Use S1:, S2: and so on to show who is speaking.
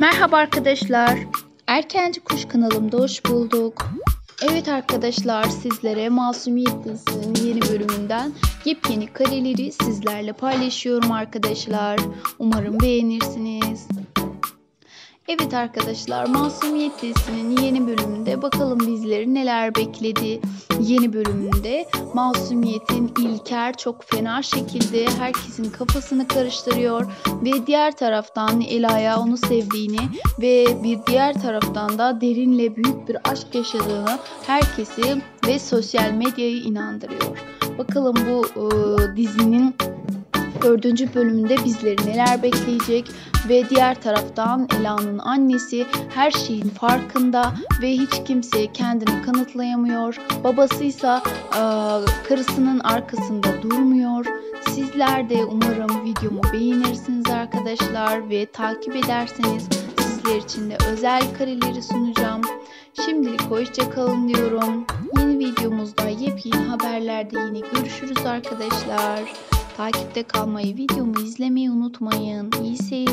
S1: Merhaba arkadaşlar. Erkenci Kuş kanalımda hoş bulduk. Evet arkadaşlar sizlere Masumiyet dizisinin yeni bölümünden yepyeni kareleri sizlerle paylaşıyorum arkadaşlar. Umarım beğenirsiniz. Evet arkadaşlar Masumiyet dizisinin yeni bölümünde bakalım bizleri neler bekledi. Yeni bölümünde Masumiyet'in İlker çok fena şekilde herkesin kafasını karıştırıyor ve diğer taraftan Ela'ya onu sevdiğini ve bir diğer taraftan da derinle büyük bir aşk yaşadığını herkesi ve sosyal medyayı inandırıyor. Bakalım bu e, dizinin Dördüncü bölümünde bizleri neler bekleyecek ve diğer taraftan Ela'nın annesi her şeyin farkında ve hiç kimseye kendini kanıtlayamıyor. Babasıysa e, karısının arkasında durmuyor. Sizler de umarım videomu beğenirsiniz arkadaşlar ve takip ederseniz sizler için de özel kareleri sunacağım. Şimdilik hoşça kalın diyorum. Yeni videomuzda yepyeni haberlerde yine görüşürüz arkadaşlar. Takipte kalmayı, videomu izlemeyi unutmayın. İyi seyirler.